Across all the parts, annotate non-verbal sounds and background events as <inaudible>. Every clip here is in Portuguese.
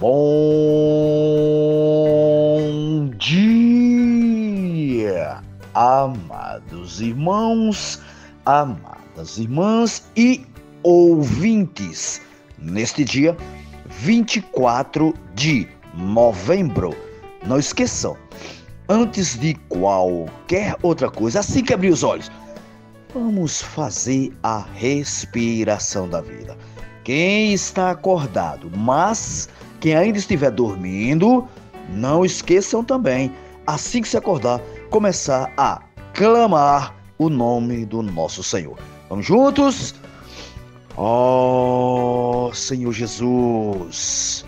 Bom dia, amados irmãos, amadas irmãs e ouvintes. Neste dia 24 de novembro, não esqueçam, antes de qualquer outra coisa, assim que abrir os olhos, vamos fazer a respiração da vida. Quem está acordado, mas quem ainda estiver dormindo, não esqueçam também, assim que se acordar, começar a clamar o nome do nosso Senhor. Vamos juntos? Ó oh, Senhor Jesus.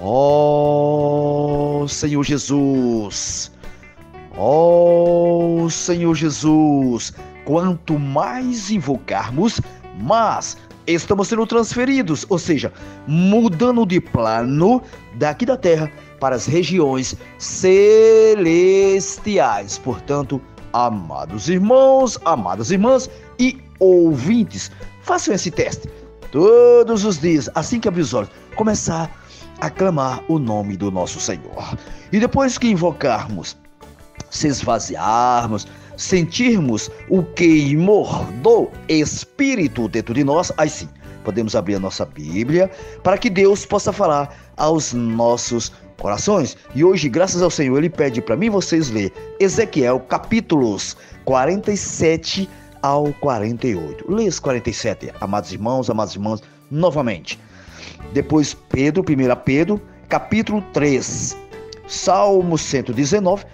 Ó oh, Senhor Jesus. Ó oh, Senhor Jesus. Quanto mais invocarmos, mais estamos sendo transferidos, ou seja, mudando de plano daqui da Terra para as regiões celestiais. Portanto, amados irmãos, amadas irmãs e ouvintes, façam esse teste todos os dias, assim que abrir os olhos, começar a clamar o nome do nosso Senhor. E depois que invocarmos, se esvaziarmos, sentirmos o queimor do Espírito dentro de nós, aí sim, podemos abrir a nossa Bíblia para que Deus possa falar aos nossos corações. E hoje, graças ao Senhor, Ele pede para mim vocês ler Ezequiel capítulos 47 ao 48. Lê os 47, amados irmãos, amados irmãos, novamente. Depois Pedro, 1 Pedro, capítulo 3, Salmo 119,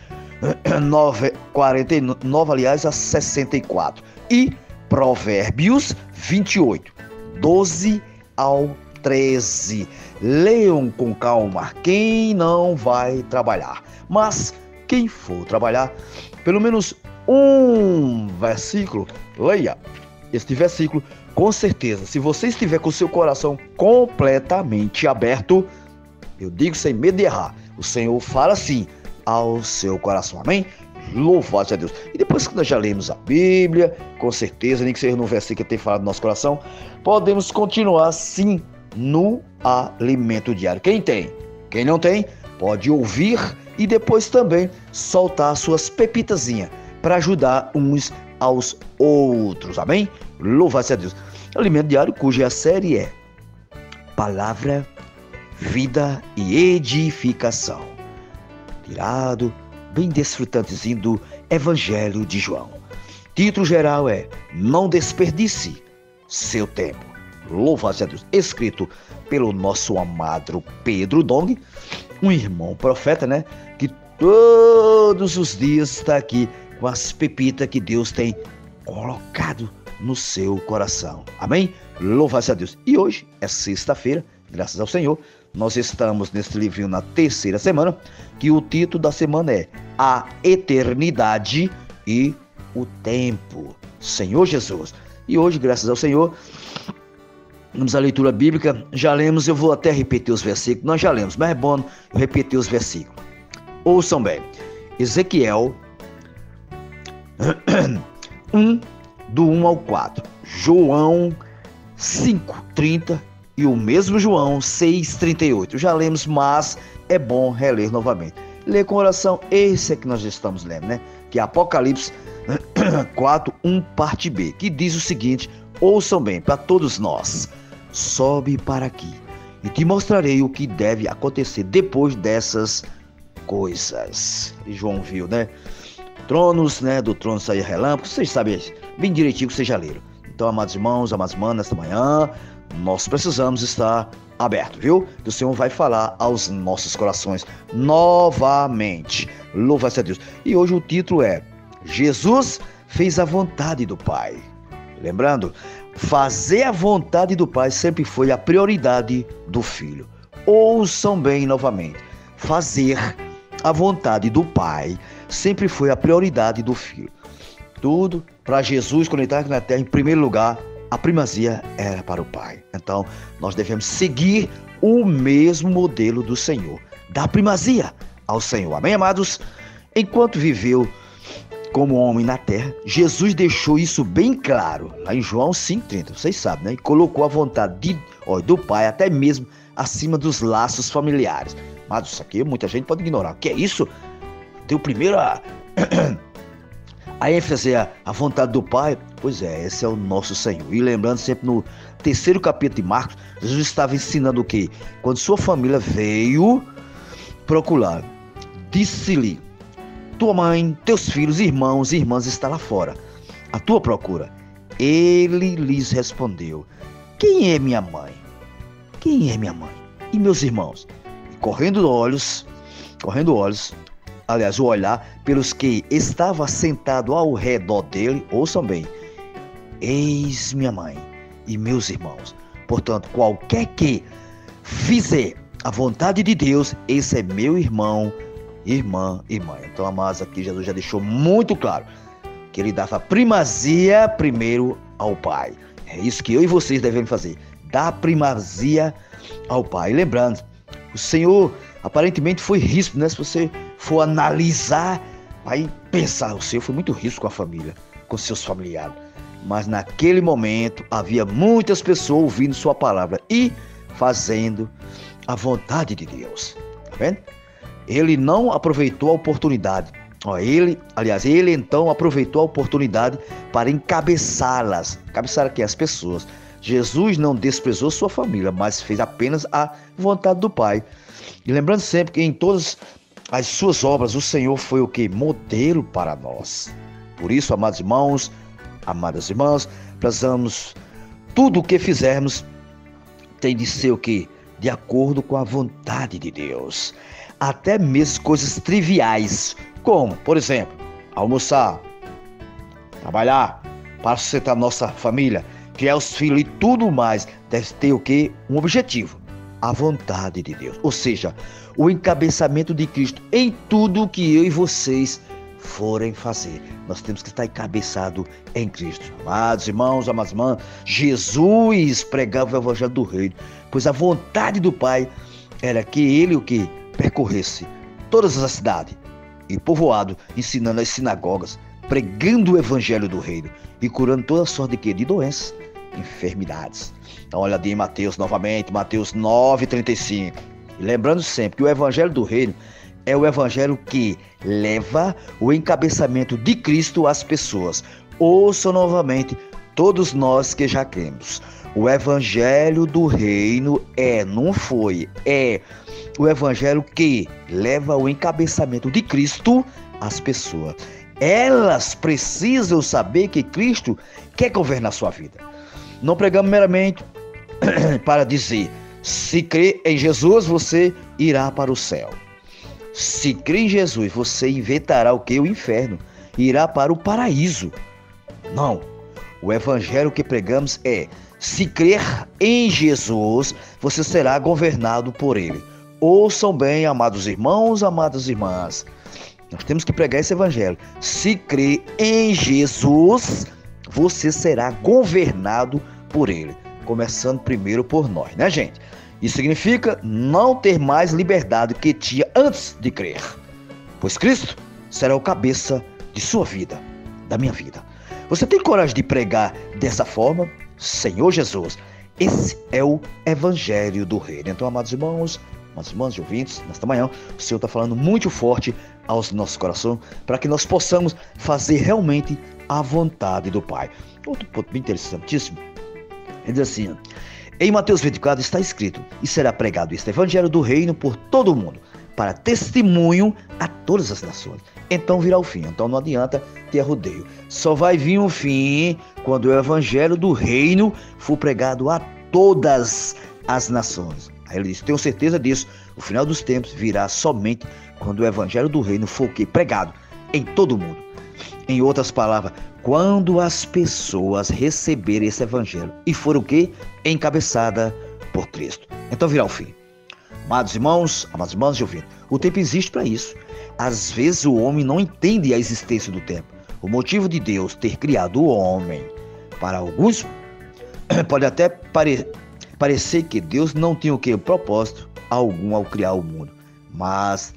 <coughs> 9, 49, aliás, a 64. E Provérbios 28, 12 ao 13. Leiam com calma quem não vai trabalhar. Mas quem for trabalhar, pelo menos um versículo, leia este versículo com certeza. Se você estiver com seu coração completamente aberto, eu digo sem medo de errar, o Senhor fala assim ao seu coração. Amém? Louvado a Deus. E depois que nós já lemos a Bíblia, com certeza, nem que seja no versículo que tem falado no nosso coração, podemos continuar sim no alimento diário. Quem tem? Quem não tem, pode ouvir e depois também soltar suas pepitazinhas para ajudar uns aos outros. Amém? Louvado a Deus. Alimento diário, cuja série é Palavra, Vida e Edificação tirado, bem desfrutantezinho do Evangelho de João. Título geral é Não Desperdice Seu Tempo. Louvado a Deus. Escrito pelo nosso amado Pedro Dong, um irmão profeta, né? Que todos os dias está aqui com as pepitas que Deus tem colocado no seu coração. Amém? Louvado a Deus. E hoje é sexta-feira, graças ao Senhor, nós estamos neste livro na terceira semana, que o título da semana é A Eternidade e o Tempo. Senhor Jesus. E hoje, graças ao Senhor, vamos à leitura bíblica. Já lemos, eu vou até repetir os versículos. Nós já lemos, mas é bom repetir os versículos. Ouçam bem. Ezequiel 1, <clears throat> do 1 ao 4. João 5, 30 e o mesmo João 6,38. Já lemos, mas é bom reler novamente. Ler com oração, esse é que nós estamos lendo, né? Que é Apocalipse <clears throat> 4, 1, parte B, que diz o seguinte: ouçam bem, para todos nós, sobe para aqui e te mostrarei o que deve acontecer depois dessas coisas. E João viu, né? Tronos, né? Do trono sair relâmpago, vocês sabem bem direitinho que vocês já leram. Então, amados irmãos, amadas irmãs, nesta manhã, nós precisamos estar aberto, viu? Que o Senhor vai falar aos nossos corações novamente. Louva-se a Deus. E hoje o título é Jesus fez a vontade do Pai. Lembrando, fazer a vontade do Pai sempre foi a prioridade do Filho. Ouçam bem novamente. Fazer a vontade do Pai sempre foi a prioridade do Filho. Tudo para Jesus, está aqui na terra, em primeiro lugar, a primazia era para o Pai. Então, nós devemos seguir o mesmo modelo do Senhor, dar primazia ao Senhor. Amém, amados? Enquanto viveu como homem na terra, Jesus deixou isso bem claro, lá em João 5,30, vocês sabem, né? E colocou a vontade de ó, do pai, até mesmo acima dos laços familiares. Mas isso aqui muita gente pode ignorar. O que é isso? Deu primeiro a, <clears throat> a ênfase a, a vontade do Pai. Pois é, esse é o nosso Senhor. E lembrando sempre no terceiro capítulo de Marcos, Jesus estava ensinando o que? Quando sua família veio procurar, disse-lhe: Tua mãe, teus filhos, irmãos e irmãs estão lá fora, a tua procura. Ele lhes respondeu: Quem é minha mãe? Quem é minha mãe? E meus irmãos? E correndo olhos, correndo olhos, aliás, o olhar pelos que estava sentado ao redor dele, ouçam bem: Eis minha mãe e meus irmãos. Portanto, qualquer que fizer a vontade de Deus, esse é meu irmão, irmã e mãe. Então, amados, aqui Jesus já deixou muito claro que ele dava primazia primeiro ao Pai. É isso que eu e vocês devemos fazer. Dar primazia ao Pai. Lembrando, o Senhor aparentemente foi risco, né? Se você for analisar, aí pensar, o Senhor foi muito risco com a família, com seus familiares. Mas naquele momento havia muitas pessoas ouvindo sua palavra e fazendo a vontade de Deus. Tá vendo? Ele não aproveitou a oportunidade. Ó, ele, aliás, ele então aproveitou a oportunidade para encabeçá-las. Encabeçar aqui as pessoas. Jesus não desprezou sua família, mas fez apenas a vontade do Pai. E lembrando sempre que em todas as suas obras o Senhor foi o que? Modelo para nós. Por isso, amados irmãos, amadas irmãs, precisamos tudo o que fizermos tem de ser o que? De acordo com a vontade de Deus. Até mesmo coisas triviais, como, por exemplo, almoçar, trabalhar para sustentar nossa família, criar os filhos e tudo mais, deve ter o que? Um objetivo a vontade de Deus. Ou seja, o encabeçamento de Cristo em tudo que eu e vocês forem fazer. Nós temos que estar encabeçado em Cristo. Amados irmãos, amadas irmãs, Jesus pregava o evangelho do reino, pois a vontade do Pai era que ele o que percorresse todas as cidades e povoado, ensinando as sinagogas, pregando o evangelho do reino e curando toda sorte de, de doenças, enfermidades. Então, olha ali em Mateus novamente, Mateus 9,35. E lembrando sempre que o Evangelho do Reino é o Evangelho que leva o encabeçamento de Cristo às pessoas. Ouçam novamente todos nós que já cremos. O Evangelho do Reino é, não foi, é o Evangelho que leva o encabeçamento de Cristo às pessoas. Elas precisam saber que Cristo quer governar sua vida. Não pregamos meramente <clears throat> para dizer: se crê em Jesus, você irá para o céu. Se crê em Jesus, você inventará o que? O inferno. Irá para o paraíso. Não. O evangelho que pregamos é: se crer em Jesus, você será governado por ele. Ouçam bem, amados irmãos, amadas irmãs. Nós temos que pregar esse evangelho. Se crer em Jesus, você será governado por ele começando primeiro por nós, né, gente? Isso significa não ter mais liberdade que tinha antes de crer, pois Cristo será o cabeça de sua vida, da minha vida. Você tem coragem de pregar dessa forma? Senhor Jesus, esse é o Evangelho do Reino. Então, amados irmãos, amados irmãos e ouvintes, nesta manhã, o Senhor está falando muito forte aos nossos corações para que nós possamos fazer realmente a vontade do Pai. Outro ponto bem interessantíssimo ele diz assim: Em Mateus 24 está escrito: E será pregado este evangelho do reino por todo o mundo, para testemunho a todas as nações. Então virá o fim. Então não adianta ter rodeio. Só vai vir o fim quando o evangelho do reino for pregado a todas as nações. Aí ele diz: Tenho certeza disso. O final dos tempos virá somente quando o evangelho do reino for que pregado em todo o mundo. Em outras palavras, quando as pessoas receberem esse evangelho e for o que? Encabeçada por Cristo. Então virá o fim. Amados irmãos, amados irmãos de ouvir, o tempo existe para isso. Às vezes o homem não entende a existência do tempo. O motivo de Deus ter criado o homem. Para alguns, <clears throat> pode até pare parecer que Deus não tinha o que? Propósito algum ao criar o mundo. Mas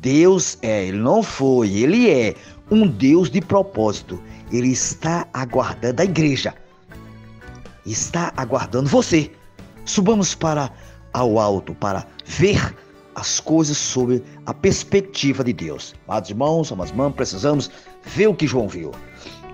Deus é, ele não foi, ele é um Deus de propósito. Ele está aguardando a igreja. Está aguardando você Subamos para ao alto para ver as coisas sob a perspectiva de Deus. Amados irmãos, amados irmãs, precisamos ver o que João viu.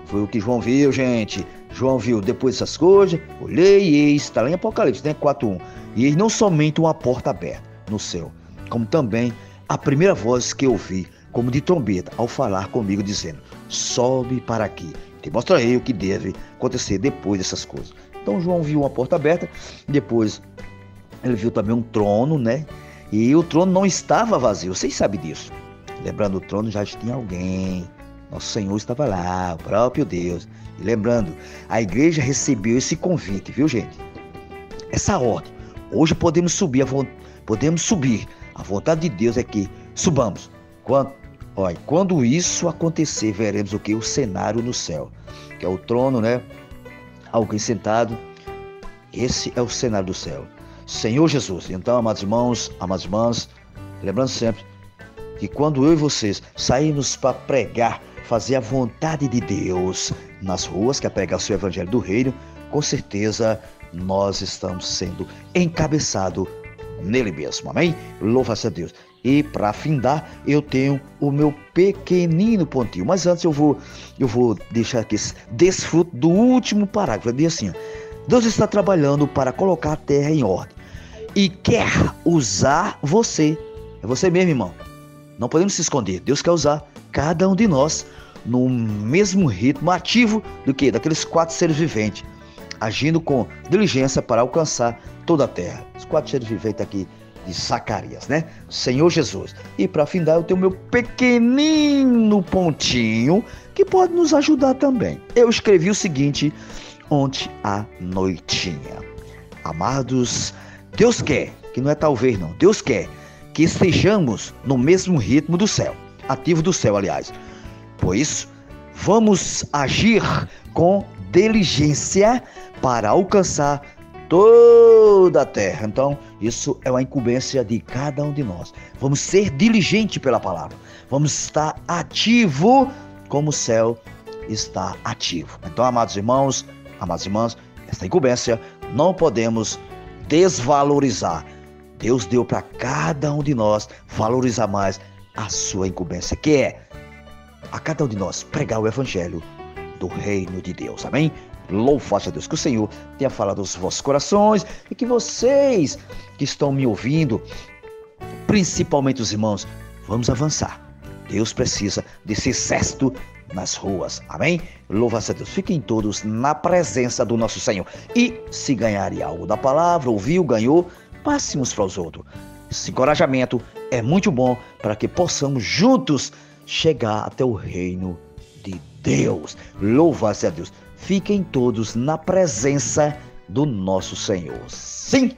Foi o que João viu, gente. João viu depois dessas coisas, olhei e eis, está lá em Apocalipse, né? 4.1. E eis não somente uma porta aberta no céu, como também a primeira voz que eu ouvi, como de trombeta, ao falar comigo, dizendo: Sobe para aqui. Te mostrarei o que deve acontecer depois dessas coisas. Então João viu uma porta aberta, depois ele viu também um trono, né? E o trono não estava vazio, vocês sabem disso. Lembrando, o trono já tinha alguém. Nosso Senhor estava lá, o próprio Deus. E lembrando, a igreja recebeu esse convite, viu, gente? Essa ordem. Hoje podemos subir, a podemos subir. A vontade de Deus é que subamos. Quando, olha, quando isso acontecer, veremos o que? O cenário no céu, que é o trono, né? Alguém sentado. Esse é o cenário do céu. Senhor Jesus. Então, amados irmãos, amadas irmãs, lembrando sempre que quando eu e vocês saímos para pregar, fazer a vontade de Deus nas ruas, que é pregar o seu evangelho do reino, com certeza nós estamos sendo encabeçado nele mesmo. Amém? Louva-se a Deus. E para findar, eu tenho o meu pequenino pontinho. Mas antes eu vou eu vou deixar aqui desfruto do último parágrafo. Diz assim: Deus está trabalhando para colocar a terra em ordem e quer usar você. É você mesmo, irmão. Não podemos se esconder. Deus quer usar cada um de nós no mesmo ritmo ativo do que daqueles quatro seres viventes, agindo com diligência para alcançar toda a terra. Os quatro seres viventes aqui de Zacarias, né? Senhor Jesus. E para findar, eu tenho meu pequenino pontinho que pode nos ajudar também. Eu escrevi o seguinte ontem à noitinha. Amados, Deus quer, que não é talvez não, Deus quer que estejamos no mesmo ritmo do céu, ativo do céu, aliás. Pois vamos agir com diligência para alcançar toda a terra. Então, isso é uma incumbência de cada um de nós. Vamos ser diligente pela palavra. Vamos estar ativo como o céu está ativo. Então, amados irmãos, amadas irmãs, esta incumbência não podemos desvalorizar. Deus deu para cada um de nós valorizar mais a sua incumbência, que é a cada um de nós pregar o evangelho do reino de Deus. Amém? Louva-se a Deus que o Senhor tenha falado aos vossos corações e que vocês que estão me ouvindo, principalmente os irmãos, vamos avançar. Deus precisa desse exército nas ruas. Amém? Louva-se a Deus. Fiquem todos na presença do nosso Senhor. E se ganharem algo da palavra, ouviu, ganhou, passe-nos para os outros. Esse encorajamento é muito bom para que possamos juntos chegar até o reino de Deus. Louva-se a Deus. Fiquem todos na presença do nosso Senhor. Sim!